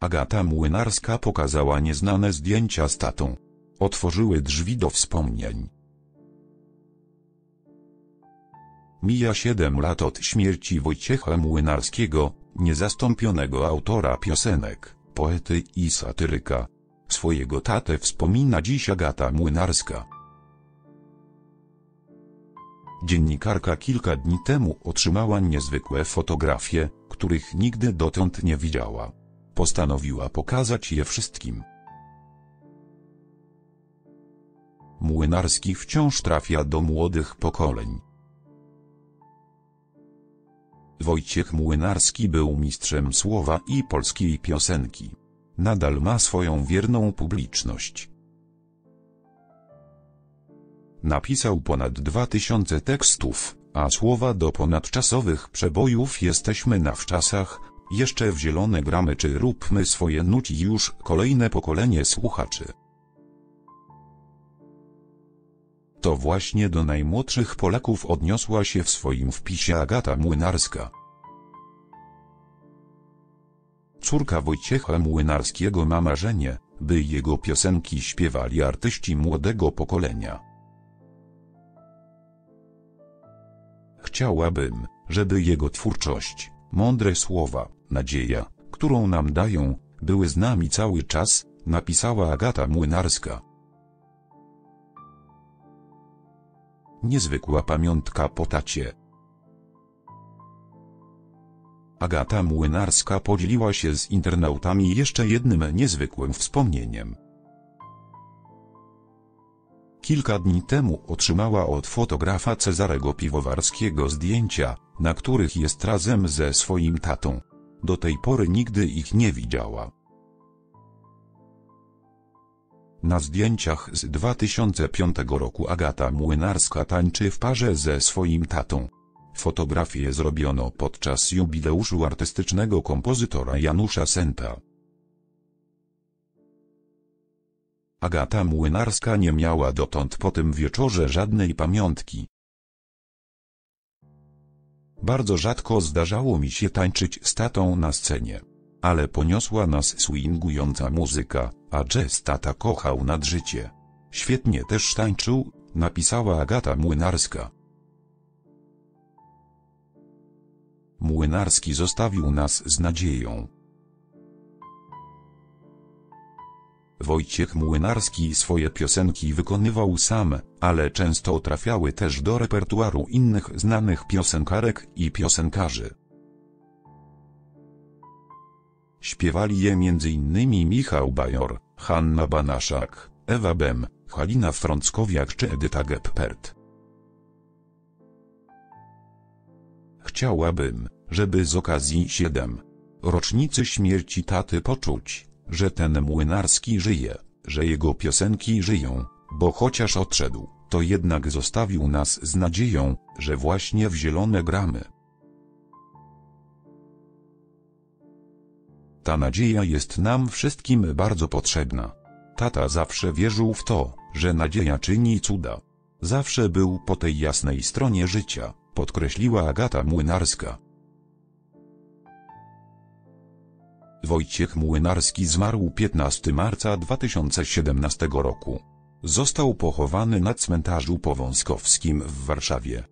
Agata Młynarska pokazała nieznane zdjęcia z tatą. Otworzyły drzwi do wspomnień. Mija 7 lat od śmierci Wojciecha Młynarskiego, niezastąpionego autora piosenek, poety i satyryka. Swojego tatę wspomina dziś Agata Młynarska. Dziennikarka kilka dni temu otrzymała niezwykłe fotografie, których nigdy dotąd nie widziała. Postanowiła pokazać je wszystkim. Młynarski wciąż trafia do młodych pokoleń. Wojciech Młynarski był mistrzem słowa i polskiej piosenki. Nadal ma swoją wierną publiczność. Napisał ponad dwa tysiące tekstów, a słowa do ponadczasowych przebojów Jesteśmy na wczasach, Jeszcze w zielone gramy czy Róbmy swoje nuci już kolejne pokolenie słuchaczy. To właśnie do najmłodszych Polaków odniosła się w swoim wpisie Agata Młynarska. Córka Wojciecha Młynarskiego ma marzenie, by jego piosenki śpiewali artyści młodego pokolenia. Chciałabym, żeby jego twórczość, mądre słowa, nadzieja, którą nam dają, były z nami cały czas, napisała Agata Młynarska. Niezwykła pamiątka po tacie. Agata Młynarska podzieliła się z internautami jeszcze jednym niezwykłym wspomnieniem. Kilka dni temu otrzymała od fotografa Cezarego Piwowarskiego zdjęcia, na których jest razem ze swoim tatą. Do tej pory nigdy ich nie widziała. Na zdjęciach z 2005 roku Agata Młynarska tańczy w parze ze swoim tatą. Fotografię zrobiono podczas jubileuszu artystycznego kompozytora Janusza Senta. Agata Młynarska nie miała dotąd po tym wieczorze żadnej pamiątki. Bardzo rzadko zdarzało mi się tańczyć z tatą na scenie. Ale poniosła nas swingująca muzyka, a jazz tata kochał nad życie. Świetnie też tańczył, napisała Agata Młynarska. Młynarski zostawił nas z nadzieją. Wojciech Młynarski swoje piosenki wykonywał sam, ale często trafiały też do repertuaru innych znanych piosenkarek i piosenkarzy. Śpiewali je m.in. Michał Bajor, Hanna Banaszak, Ewa Bem, Halina Frąckowiak czy Edyta Geppert. Chciałabym, żeby z okazji 7. rocznicy śmierci taty poczuć, że ten młynarski żyje, że jego piosenki żyją, bo chociaż odszedł, to jednak zostawił nas z nadzieją, że właśnie w zielone gramy. Ta nadzieja jest nam wszystkim bardzo potrzebna. Tata zawsze wierzył w to, że nadzieja czyni cuda. Zawsze był po tej jasnej stronie życia, podkreśliła Agata Młynarska. Wojciech Młynarski zmarł 15 marca 2017 roku. Został pochowany na cmentarzu powązkowskim w Warszawie.